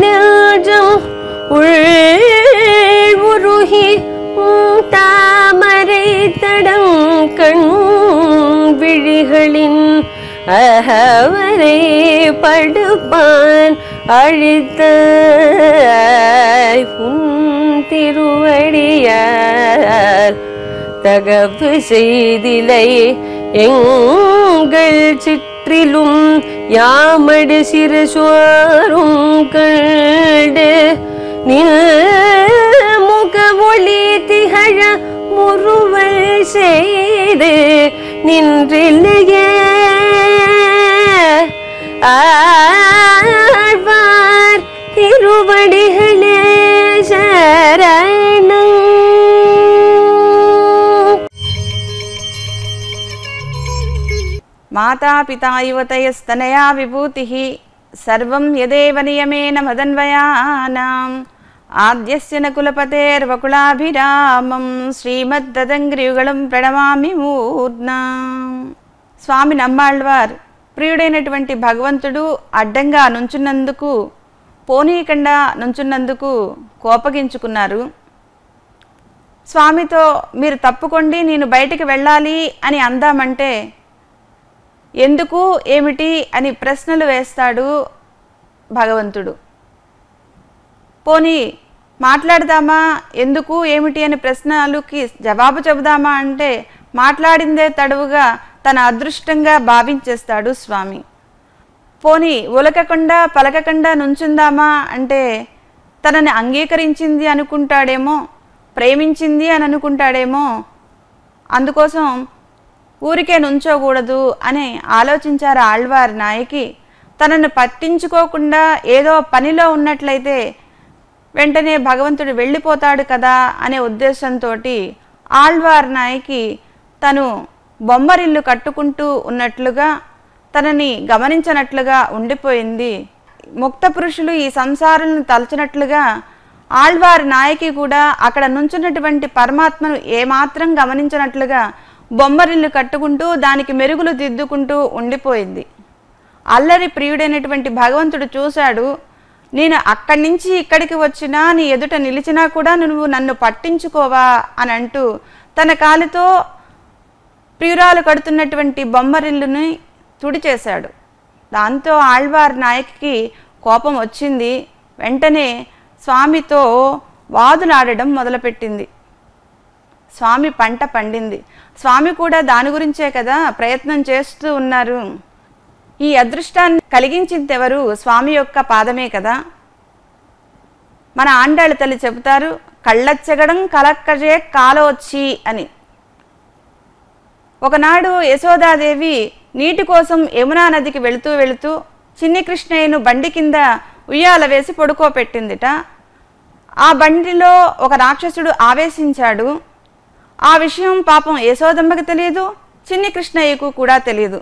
நெஞ்சம் உள் உருகி தாமரை தடம் கண் விழிகளின் அகவரை படுப்பான் அழித்த உன் திருவடியார் தகப்பு செய்திலை எங்கள் சிற்றிலும் யாமடு சிறுசோரும் கண்டு முக ஒளி திகழ முறுவல் செய்து நின்றில்லையே. ஆழ்வார் திருவடிகளே சரணம். మాతాపితా యువతయస్తనయా విభూతి సర్వం యదేవ నియమేన మదన్వయానాం ఆద్యస్య నకులపతేర్వకులాభిరామం కులపతేర్వకులాభిరామం శ్రీమద్దదంగ్రియుగళం ప్రణమామి మూర్నా స్వామి నమ్మాళ్వార్ ప్రియుడైనటువంటి భగవంతుడు అడ్డంగా నుంచున్నందుకు పోనీయకుండా నుంచున్నందుకు కోపగించుకున్నారు. స్వామితో మీరు తప్పుకోండి నేను బయటికి వెళ్ళాలి అని అందామంటే ఎందుకు ఏమిటి అని ప్రశ్నలు వేస్తాడు భగవంతుడు. పోనీ మాట్లాడదామా ఎందుకు ఏమిటి అని ప్రశ్నలకి జవాబు చెబుదామా అంటే మాట్లాడిందే తడువుగా తన అదృష్టంగా భావించేస్తాడు స్వామి. పోనీ ఉలకకుండా పలకకుండా నుంచుందామా అంటే తనని అంగీకరించింది అనుకుంటాడేమో ప్రేమించింది అని అనుకుంటాడేమో అందుకోసం ఊరికే నుంచోకూడదు అని ఆలోచించారు ఆళ్వారి నాయకి. తనను పట్టించుకోకుండా ఏదో పనిలో ఉన్నట్లయితే వెంటనే భగవంతుడు వెళ్ళిపోతాడు కదా అనే ఉద్దేశంతో ఆళ్వార్ నాయకి తను బొమ్మరిల్లు కట్టుకుంటూ ఉన్నట్లుగా తనని గమనించనట్లుగా ఉండిపోయింది. ముక్త పురుషులు ఈ సంసారాలను తలచినట్లుగా ఆళ్వారి నాయకి కూడా అక్కడ నుంచున్నటువంటి పరమాత్మను ఏమాత్రం గమనించినట్లుగా బొమ్మరిల్లు కట్టుకుంటూ దానికి మెరుగులు దిద్దుకుంటూ ఉండిపోయింది. అల్లరి ప్రియుడైనటువంటి భగవంతుడు చూశాడు నేను అక్కడి నుంచి ఇక్కడికి వచ్చినా నీ ఎదుట నిలిచినా కూడా నువ్వు నన్ను పట్టించుకోవా అని అంటూ తన కాలితో ప్రియురాలు కడుతున్నటువంటి బొమ్మరిల్లుని తుడిచేశాడు దాంతో ఆళ్వార్ నాయక్కి కోపం వచ్చింది. వెంటనే స్వామితో వాదులాడడం మొదలుపెట్టింది. స్వామి పంట పండింది. స్వామి కూడా దాని గురించే కదా ప్రయత్నం చేస్తూ ఉన్నారు. ఈ అదృష్టాన్ని కలిగించింది ఎవరు స్వామి యొక్క పాదమే కదా. మన ఆండాళ్ళ తల్లి చెబుతారు కళ్ళచ్చగడం కలక్కజే కాలవచ్చి అని. ఒకనాడు యశోదాదేవి నీటి కోసం యమునా నదికి వెళుతూ వెళుతూ చిన్ని కృష్ణయ్యను బండి కింద ఉయ్యాల వేసి పడుకోపెట్టిందిట. ఆ బండిలో ఒక రాక్షసుడు ఆవేశించాడు. ఆ విషయం పాపం యశోదమ్మకి తెలియదు చిన్ని కృష్ణయ్యకు కూడా తెలియదు.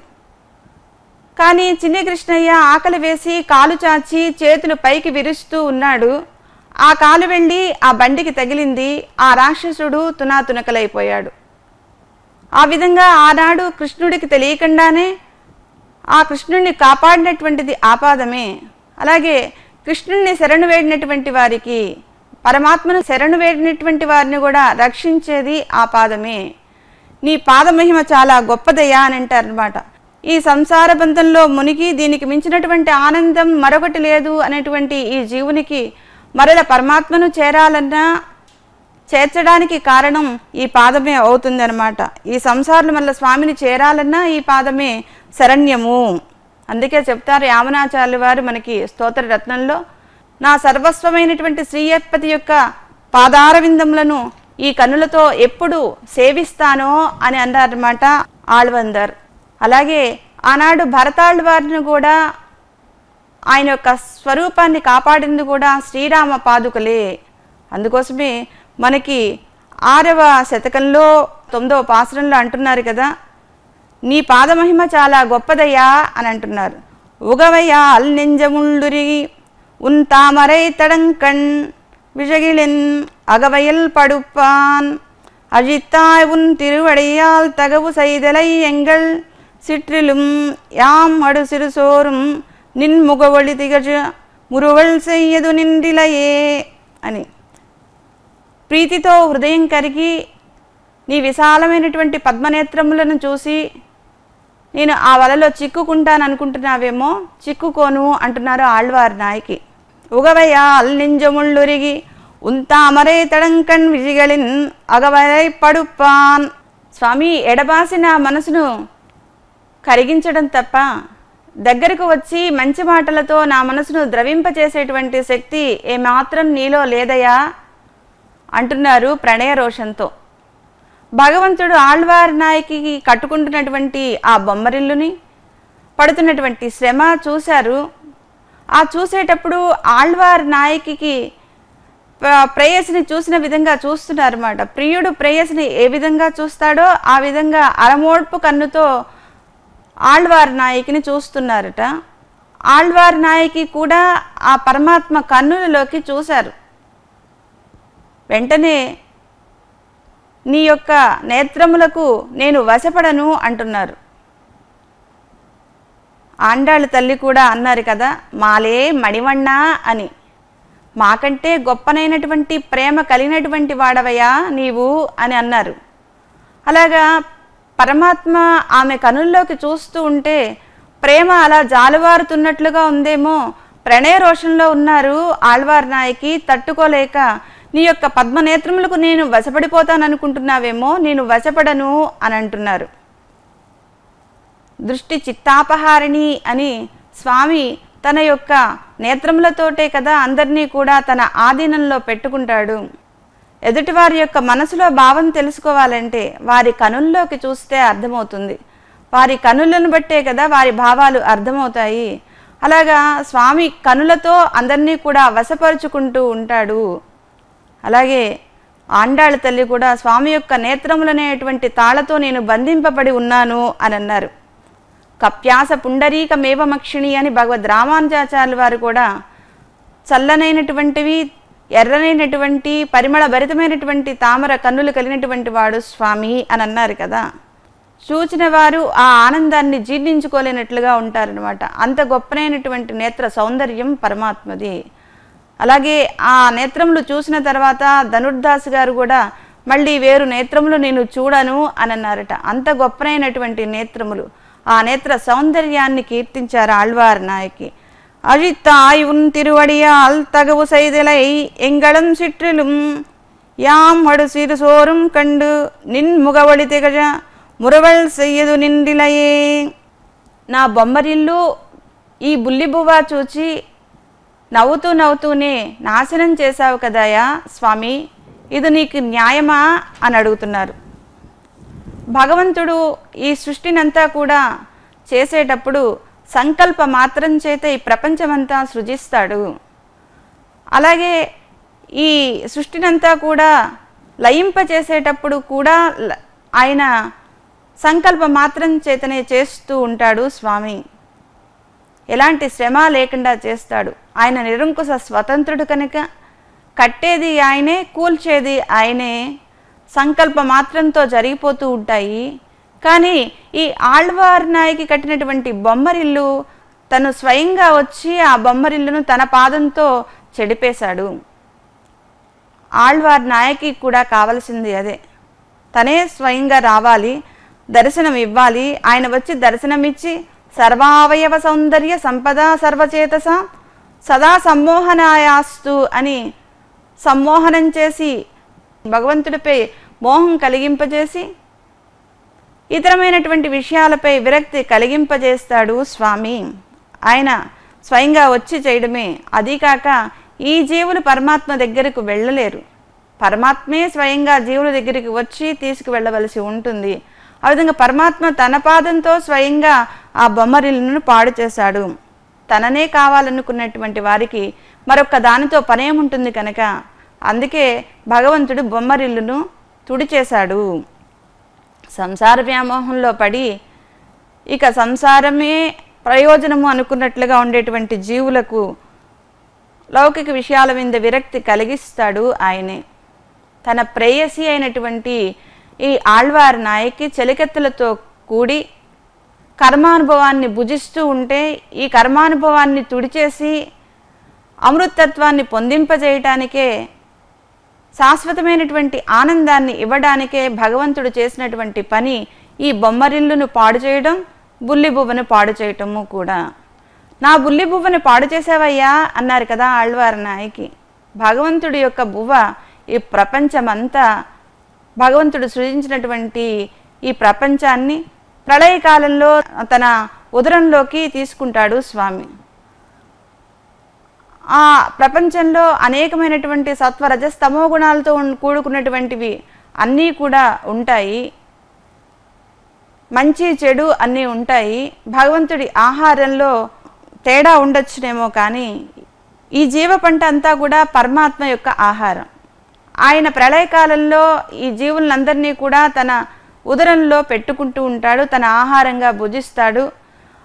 కానీ చిన్ని కృష్ణయ్య ఆకలి వేసి కాలు చాచి చేతులు పైకి విరుస్తూ ఉన్నాడు. ఆ కాలు వెళ్ళి ఆ బండికి తగిలింది ఆ రాక్షసుడు తునాతునకలైపోయాడు. ఆ విధంగా ఆనాడు కృష్ణుడికి తెలియకుండానే ఆ కృష్ణుడిని కాపాడినటువంటిది ఆపాదమే. అలాగే కృష్ణుడిని శరణు వేడినటువంటి వారికి పరమాత్మను శరణు వేడినటువంటి వారిని కూడా రక్షించేది ఆ పాదమే. నీ పాదమహిమ చాలా గొప్పదయ్యా అని అంటారనమాట ఈ సంసార బంధంలో మునిగి దీనికి మించినటువంటి ఆనందం మరొకటి లేదు అనేటువంటి ఈ జీవునికి మరల పరమాత్మను చేరాలన్నా చేర్చడానికి కారణం ఈ పాదమే అవుతుందన్నమాట. ఈ సంసారంలో మళ్ళీ స్వామిని చేరాలన్నా ఈ పాదమే శరణ్యము. అందుకే చెప్తారు యామనాచార్యులు వారు మనకి స్తోత్ర రత్నంలో నా సర్వస్వమైనటువంటి శ్రీయత్పతి యొక్క పాదారవిందములను ఈ కన్నులతో ఎప్పుడు సేవిస్తానో అని అన్నారన్నమాట ఆళ్వందర్. అలాగే ఆనాడు భరతాళ్వారిని కూడా ఆయన యొక్క స్వరూపాన్ని కాపాడింది కూడా శ్రీరామ పాదుకలే. అందుకోసమే మనకి ఆరవ శతకంలో తొమ్మిదవ పాసరంలో అంటున్నారు కదా నీ పాదమహిమ చాలా గొప్పదయ్యా అని అంటున్నారు. ఉగవయ్యా అల్ உன் தாமரை தடங்கண் விழகிலின் அகவையில் படுப்பான் அழித்தாய் உன் திருவடியால் தகவு செய்தலை எங்கள் சிற்றிலும் யாம் அடு சிறுசோறும் நின் முகவொளி திகழ మురువల్ చెయ్యదు నిండిలయే అని ప్రీతితో హృదయం కరిగి నీ విశాలమైనటువంటి పద్మనేత్రములను చూసి నేను ఆ వలలో చిక్కుకుంటాను అనుకుంటున్నావేమో చిక్కుకోను అంటున్నారు ఆళ్వారి నాయకి. ఉగవయ అల్నింజముళ్ళురిగి ఉంతామరే తడంకణ్ విజిగలిన్ అగవరై పడుపాన్. స్వామి ఎడబాసిన నా మనసును కరిగించడం తప్ప దగ్గరకు వచ్చి మంచి మాటలతో నా మనసును ద్రవింపచేసేటువంటి శక్తి ఏమాత్రం నీలో లేదయా? అంటున్నారు ప్రణయ రోషంతో భగవంతుడు ఆళ్వార్ నాయకి కట్టుకుంటున్నటువంటి ఆ బొమ్మరిల్లుని పడుతున్నటువంటి శ్రమ చూశారు. ఆ చూసేటప్పుడు ఆళ్వార్ నాయకికి ప్రేయసిని చూసిన విధంగా చూస్తున్నారన్నమాట. ప్రియుడు ప్రేయసిని ఏ విధంగా చూస్తాడో ఆ విధంగా అరమోడ్పు కన్నుతో ఆళ్వార్ నాయకిని చూస్తున్నారట. ఆళ్వార్ నాయకి కూడా ఆ పరమాత్మ కన్నులలోకి చూశారు. వెంటనే నీ యొక్క నేత్రములకు నేను వశపడను అంటున్నారు. ఆండాళ్ళ తల్లి కూడా అన్నారు కదా మాలే మణివన్నా అని. మాకంటే గొప్పనైనటువంటి ప్రేమ కలిగినటువంటి వాడవయ్యా నీవు అని అన్నారు. అలాగా పరమాత్మ ఆమె కనుల్లోకి చూస్తూ ఉంటే ప్రేమ అలా జాలువారుతున్నట్లుగా ఉందేమో. ప్రణయ రోషంలో ఉన్నారు ఆళ్వార్ నాయకి తట్టుకోలేక నీ యొక్క పద్మనేత్రములకు నేను వశపడిపోతాననుకుంటున్నావేమో నేను వశపడను అని అంటున్నారు దృష్టి చిత్తాపహారిణి అని స్వామి తన యొక్క నేత్రములతోటే కదా అందరినీ కూడా తన ఆధీనంలో పెట్టుకుంటాడు. ఎదుటివారి యొక్క మనసులో భావం తెలుసుకోవాలంటే వారి కనుల్లోకి చూస్తే అర్థమవుతుంది. వారి కనులను బట్టే కదా వారి భావాలు అర్థమవుతాయి. అలాగా స్వామి కనులతో అందరినీ కూడా వశపరుచుకుంటూ ఉంటాడు. అలాగే ఆండాళ్ళ తల్లి కూడా స్వామి యొక్క నేత్రములనేటువంటి తాళతో నేను బంధింపబడి ఉన్నాను అని అన్నారు కప్యాస పుండరీక మేవమక్షిణి అని భగవద్ రామానుజాచార్యుల వారు కూడా చల్లనైనటువంటివి ఎర్రనైనటువంటి పరిమళ భరితమైనటువంటి తామర కన్నులు కలిగినటువంటి వాడు స్వామి అని అన్నారు కదా. చూచిన వారు ఆ ఆనందాన్ని జీర్ణించుకోలేనట్లుగా ఉంటారనమాట అంత గొప్పనైనటువంటి నేత్ర సౌందర్యం పరమాత్మది. అలాగే ఆ నేత్రములు చూసిన తర్వాత ధనుర్దాస్ గారు కూడా మళ్ళీ వేరు నేత్రములు నేను చూడను అని అన్నారట అంత గొప్పనైనటువంటి నేత్రములు ఆ నేత్ర సౌందర్యాన్ని కీర్తించారు ఆళ్వార్ నాయకి அழித்தாய் உன் திருவடியால் தகவு செய்தலை எங்களும் சிற்றிலும் யாம் அடு சிறு சோறும் கண்டு நின் முகவழி திகழ మురవల్ చెయ్యదు నిండిలయే నా బొమ్మరిల్లు ఈ బుల్లిబువ్వ చూచి నవ్వుతూ నవ్వుతూనే నాశనం చేశావు కదయా స్వామి ఇది నీకు న్యాయమా అని అడుగుతున్నారు. భగవంతుడు ఈ సృష్టినంతా కూడా చేసేటప్పుడు సంకల్ప మాత్రం చేత ఈ ప్రపంచమంతా సృజిస్తాడు. అలాగే ఈ సృష్టినంతా కూడా లయింప చేసేటప్పుడు కూడా ఆయన సంకల్ప మాత్రం చేతనే చేస్తూ ఉంటాడు స్వామి. ఎలాంటి శ్రమ లేకుండా చేస్తాడు. ఆయన నిరంకుశ స్వతంత్రుడు కనుక కట్టేది ఆయనే కూల్చేది ఆయనే సంకల్ప మాత్రంతో జరిగిపోతూ ఉంటాయి. కానీ ఈ ఆళ్వార్ నాయకి కట్టినటువంటి బొమ్మరిల్లు తను స్వయంగా వచ్చి ఆ బొమ్మరిల్లును తన పాదంతో చెడిపేశాడు. ఆళ్వార్ నాయకి కూడా కావలసింది అదే. తనే స్వయంగా రావాలి దర్శనం ఇవ్వాలి ఆయన వచ్చి దర్శనమిచ్చి సర్వావయవ సౌందర్య సంపద సర్వచేతస సదా సమ్మోహనాయాస్తు అని సమ్మోహనం చేసి భగవంతుడిపై మోహం కలిగింపజేసి ఇతరమైనటువంటి విషయాలపై విరక్తి కలిగింపజేస్తాడు స్వామి. ఆయన స్వయంగా వచ్చి చేయడమే అదీకాక ఈ జీవులు పరమాత్మ దగ్గరకు వెళ్ళలేరు. పరమాత్మే స్వయంగా జీవుల దగ్గరికి వచ్చి తీసుకువెళ్ళవలసి ఉంటుంది. ఆ విధంగా పరమాత్మ తన పాదంతో స్వయంగా ఆ బొమ్మరిల్లును పాడు చేశాడు. తననే కావాలనుకున్నటువంటి వారికి మరొక దానితో పనేముంటుంది కనుక అందుకే భగవంతుడు బొమ్మరిల్లును తుడిచేశాడు సంసార వ్యామోహంలో పడి ఇక సంసారమే ప్రయోజనము అనుకున్నట్లుగా ఉండేటువంటి జీవులకు లౌకిక విషయాల మీద విరక్తి కలిగిస్తాడు ఆయనే. తన ప్రేయసి అయినటువంటి ఈ ఆళ్వార్ నాయకి చెలికెత్తులతో కూడి కర్మానుభవాన్ని భుజిస్తూ ఉంటే ఈ కర్మానుభవాన్ని తుడిచేసి అమృతత్వాన్ని పొందింపజేయటానికే శాశ్వతమైనటువంటి ఆనందాన్ని ఇవ్వడానికే భగవంతుడు చేసినటువంటి పని ఈ బొమ్మరిల్లును పాడు చేయడం బుల్లిబువ్వను పాడు చేయటము కూడా. నా బుల్లిబువ్వను పాడు చేసావయ్యా అన్నారు కదా ఆళ్వారి నాయకి. భగవంతుడి యొక్క బువ్వ ఈ ప్రపంచమంతా భగవంతుడు సృజించినటువంటి ఈ ప్రపంచాన్ని ప్రళయకాలంలో తన ఉదరంలోకి తీసుకుంటాడు స్వామి. ఆ ప్రపంచంలో అనేకమైనటువంటి సత్వ రజస్ గుణాలతో కూడుకున్నటువంటివి అన్నీ కూడా ఉంటాయి. మంచి చెడు అన్నీ ఉంటాయి. భగవంతుడి ఆహారంలో తేడా ఉండొచ్చునేమో కానీ ఈ జీవ పంట అంతా కూడా పరమాత్మ యొక్క ఆహారం. ఆయన ప్రళయకాలంలో ఈ జీవులందరినీ కూడా తన ఉదరంలో పెట్టుకుంటూ ఉంటాడు తన ఆహారంగా భుజిస్తాడు.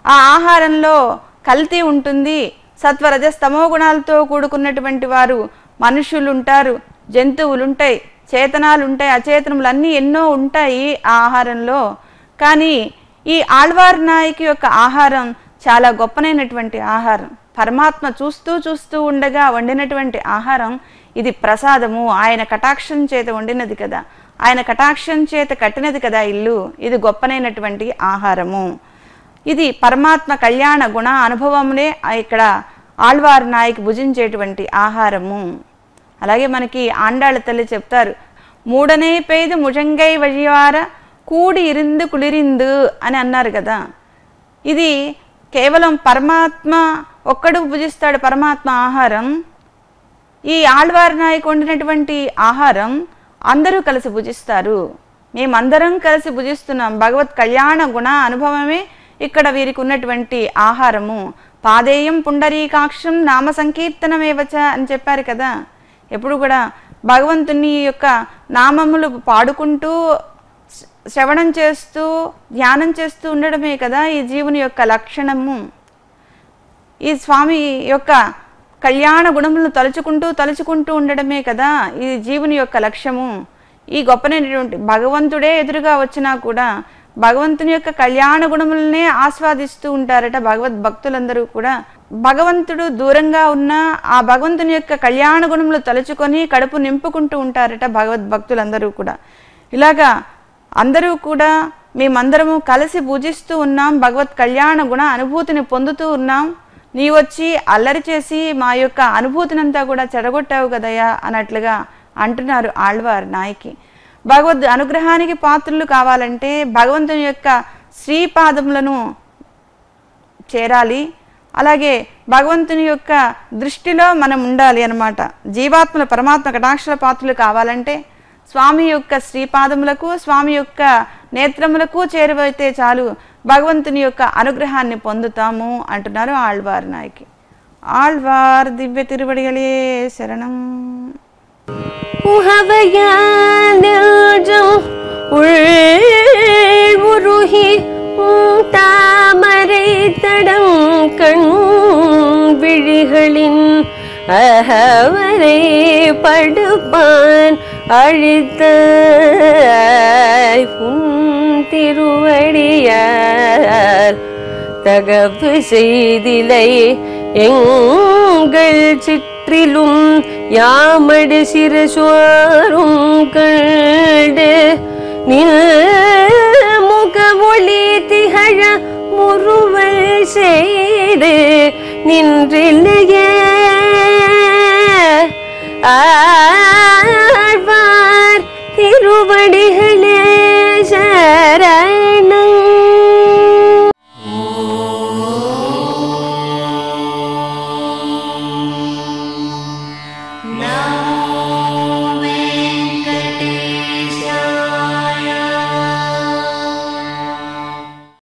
ఆ ఆహారంలో కల్తీ ఉంటుంది. సత్వరజస్తమో గుణాలతో కూడుకున్నటువంటి వారు మనుషులుంటారు జంతువులుంటాయి చేతనాలుంటాయి అచేతనములన్నీ అన్నీ ఎన్నో ఉంటాయి ఆ ఆహారంలో. కానీ ఈ ఆళ్వార్ నాయకి యొక్క ఆహారం చాలా గొప్పనైనటువంటి ఆహారం. పరమాత్మ చూస్తూ చూస్తూ ఉండగా వండినటువంటి ఆహారం ఇది ప్రసాదము. ఆయన కటాక్షం చేత వండినది కదా. ఆయన కటాక్షం చేత కట్టినది కదా ఇల్లు. ఇది గొప్పనైనటువంటి ఆహారము. ఇది పరమాత్మ కళ్యాణ గుణ అనుభవమునే ఇక్కడ ఆళ్వారు నాయకి భుజించేటువంటి ఆహారము. అలాగే మనకి ఆండాళ్ళ తల్లి చెప్తారు మూడనే పేద ముజంగై వழிవార కూడి ఇరిందు కులిరిందు అని అన్నారు కదా. ఇది కేవలం పరమాత్మ ఒక్కడు భుజిస్తాడు పరమాత్మ ఆహారం. ఈ ఆళ్వారి నాయకు వండినటువంటి ఆహారం అందరూ కలిసి భుజిస్తారు. మేమందరం కలిసి భుజిస్తున్నాం. భగవత్ కళ్యాణ గుణ అనుభవమే ఇక్కడ వీరికి ఉన్నటువంటి ఆహారము. పాదేయం పుండరీకాక్షం నామ సంకీర్తనమేవచ అని చెప్పారు కదా. ఎప్పుడు కూడా భగవంతుని యొక్క నామములు పాడుకుంటూ శ్రవణం చేస్తూ ధ్యానం చేస్తూ ఉండడమే కదా ఈ జీవుని యొక్క లక్షణము. ఈ స్వామి యొక్క కళ్యాణ గుణములను తలుచుకుంటూ తలుచుకుంటూ ఉండడమే కదా ఈ జీవుని యొక్క లక్ష్యము. ఈ గొప్పనైనటువంటి భగవంతుడే ఎదురుగా వచ్చినా కూడా భగవంతుని యొక్క కళ్యాణ గుణములనే ఆస్వాదిస్తూ ఉంటారట భగవద్ భక్తులందరూ కూడా. భగవంతుడు దూరంగా ఉన్న ఆ భగవంతుని యొక్క కళ్యాణ గుణములు తలుచుకొని కడుపు నింపుకుంటూ ఉంటారట భగవద్ భక్తులందరూ కూడా. ఇలాగా అందరూ కూడా మేమందరము కలిసి పూజిస్తూ ఉన్నాం భగవత్ కళ్యాణ గుణ అనుభూతిని పొందుతూ ఉన్నాం. నీ వచ్చి అల్లరి చేసి మా యొక్క అనుభూతినంతా కూడా చెడగొట్టావు కదయ్యా అన్నట్లుగా అంటున్నారు ఆళ్వార్ నాయకి. భగవద్ అనుగ్రహానికి పాత్రలు కావాలంటే భగవంతుని యొక్క శ్రీపాదములను చేరాలి. అలాగే భగవంతుని యొక్క దృష్టిలో మనం ఉండాలి అన్నమాట. జీవాత్మల పరమాత్మ కటాక్షల పాత్రలు కావాలంటే స్వామి యొక్క శ్రీపాదములకు స్వామి యొక్క నేత్రములకు చేరువైతే చాలు. భగవంతుని యొక్క అనుగ్రహాన్ని పొందుతాము అంటున్నారు ఆళ్వార్ నాయకి ఆళ్వార్ దివ్య తిరువడిగలే శరణం உகவையானெல்ஜம் உள் உருகி உம் தாமரை தடம் கண் விழிகளின் அகவரை படுப்பான் அழித்த உன் திருவடியார். தகப்பு செய்திலை எங்கள் சிற்றிலும் யாமடு சிறுசுவாரும் கண்டு முக ஒளி திகழ முறுவல் செய்து நின்றில்லையே.